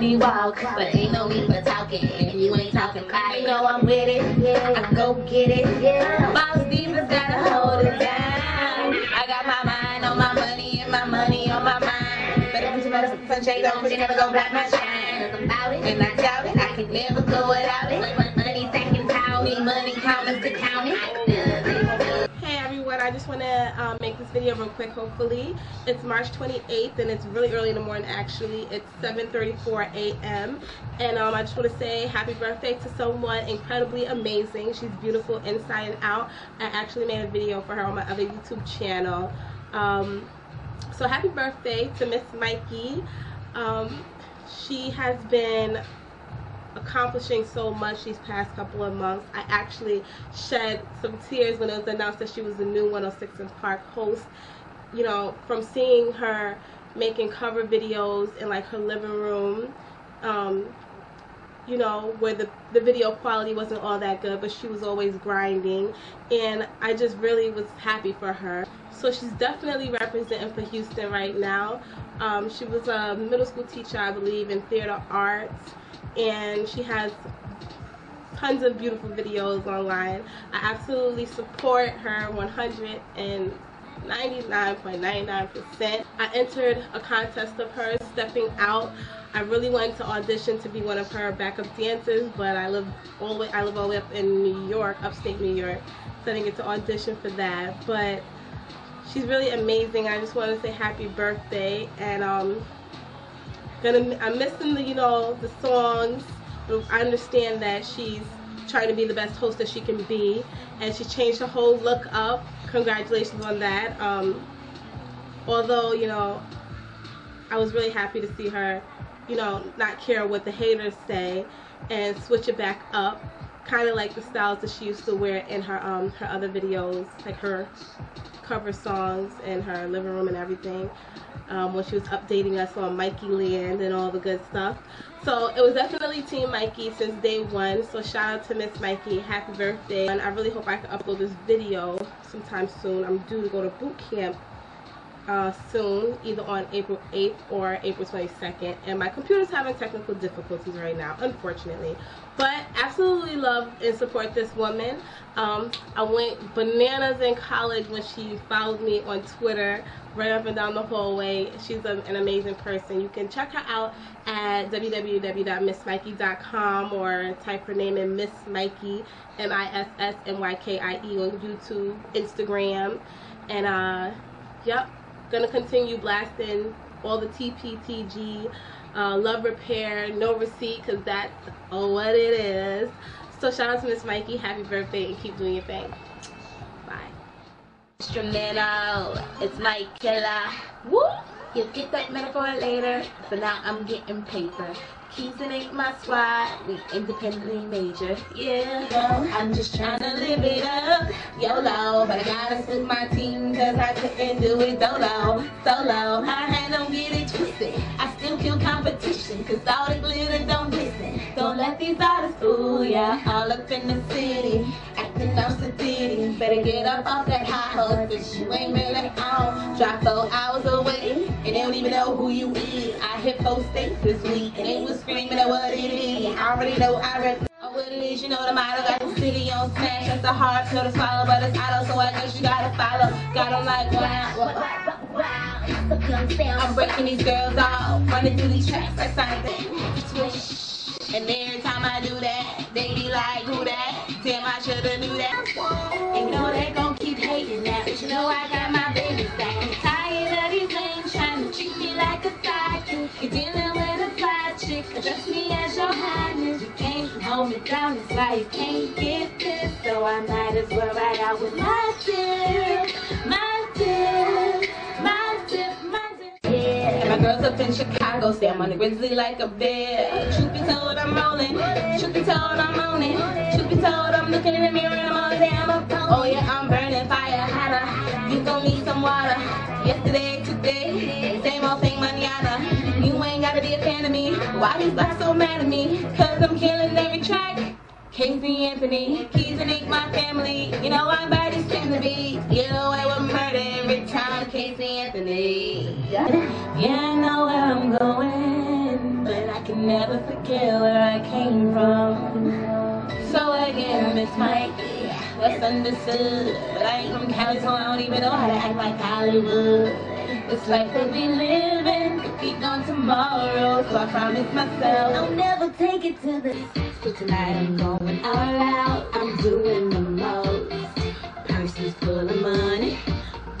money walk, but ain't no need for talking. If you ain't talking about it, you know I'm with it. Yeah, I go get it. Yeah, boss divas gotta hold it down. I got my mind on my money and my money on my mind. Better put your medicine sunshade on, cause you never go black my shine. About it, and I doubt it, I can never go without it. Money stacking power, money counters to count it. Hey everyone, I just want to um, video real quick hopefully. It's March 28th and it's really early in the morning actually. It's 7.34 a.m. And um, I just want to say happy birthday to someone incredibly amazing. She's beautiful inside and out. I actually made a video for her on my other YouTube channel. Um, so happy birthday to Miss Mykie. Um, she has been accomplishing so much these past couple of months. I actually shed some tears when it was announced that she was the new 106 & Park host. You know, from seeing her making cover videos in like her living room, um, you know, where the, the video quality wasn't all that good, but she was always grinding. And I just really was happy for her. So she's definitely representing for Houston right now. Um, she was a middle school teacher, I believe, in theater arts and she has tons of beautiful videos online. I absolutely support her 199.99%. I entered a contest of hers stepping out. I really wanted to audition to be one of her backup dancers, but I live all the way I live all the way up in New York, upstate New York, so I didn't get to audition for that. But she's really amazing. I just want to say happy birthday and um gonna I'm missing the you know the songs. I understand that she's trying to be the best host that she can be, and she changed her whole look up. Congratulations on that. Um, although you know, I was really happy to see her, you know, not care what the haters say, and switch it back up, kind of like the styles that she used to wear in her um her other videos, like her cover songs in her living room and everything um, when she was updating us on Mykie Land and all the good stuff. So it was definitely Team Mykie since day one. So shout out to Miss Mykie. Happy birthday. And I really hope I can upload this video sometime soon. I'm due to go to boot camp uh, soon, either on April 8th or April 22nd. And my computer's having technical difficulties right now, unfortunately. But absolutely love and support this woman. Um, I went bananas in college when she followed me on Twitter right up and down the hallway. She's an, an amazing person. You can check her out at www.missmykie.com or type her name in Miss Mykie, M-I-S-S-M-Y-K-I-E on YouTube, Instagram. And, uh, yep, gonna continue blasting all the TPTG, uh, love repair, no receipt, because that's all what it is. So shout out to Miss Mykie, happy birthday, and keep doing your thing. Bye. Instrumental, it's my killer. Woo! You get that metaphor later, but now I'm getting paper. Keys and ain't my squad, we independently major. Yeah, I'm just trying to live it up. YOLO, but I gotta split my team, couldn't do it solo. Solo, my hand don't get it twisted. I still kill competition, cause all the glitter don't listen. Don't let these artists fool ya, all up in the city. Acting on city, better get up off that high horse, cause you ain't really on. Drop four hours away, and they don't even know who you is. I hit post states this week, and they was screaming at what it is. I already know, I read oh, what it is, you know the motto. City on smash. That's a hard pill to swallow, but it's auto, so I guess you gotta follow. Got them like wow. I'm breaking these girls off, running through these tracks like something. Swish. And every time I do that, they be like, who that? Damn, I shoulda knew that. And you know they gon' keep hating that, but you know I got my baby back. Hold me down, that's why you can't get this. So I might as well ride out with my tip, my tip, my tip, my tip. Yeah. And my girls up in Chicago, stay I'm on the grizzly like a bear. Truth be told, I'm rolling. Truth be told, I'm on. Truth be told, I'm looking in the mirror and I'm all damn up. Oh yeah, I'm burning fire. Hotter. Uh, you gon' need some water. Yesterday, today, same old thing, manana. You ain't gotta be a fan of me. Why these blacks so mad at me? Cause I'm killing every track. Casey Anthony, Keys and Ink, my family. You know I'm bad as can to be. Get away with murder every time, Casey Anthony. Yeah, I know where I'm going, but I can never forget where I came from. So again, Miss Mykie, that's understood. But I ain't from Cali, so I don't even know how to act like Hollywood. It's life that we live in, could be gone tomorrow. So I promise myself I'll never take it to the. So tonight I'm going all out, I'm doing the most. Purses full of money,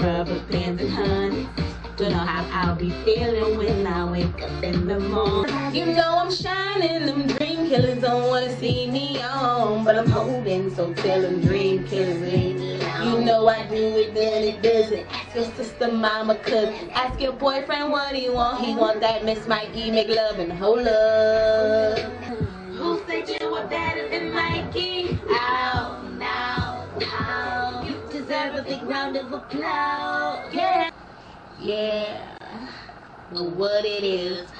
rubber bands and honey. Don't know how I'll be feeling when I wake up in the morning. You know I'm shining, them dream killers don't wanna see me on. But I'm holding, so tell them dream killers me. Know I do it, then it doesn't. Ask your sister, mama, cousin. Ask your boyfriend what he want. He want that Miss Mykie McLovin' whole love. Who said you were better than Mykie? Oh, no, no. You deserve a big round of applause. Yeah. Yeah. Know what it is.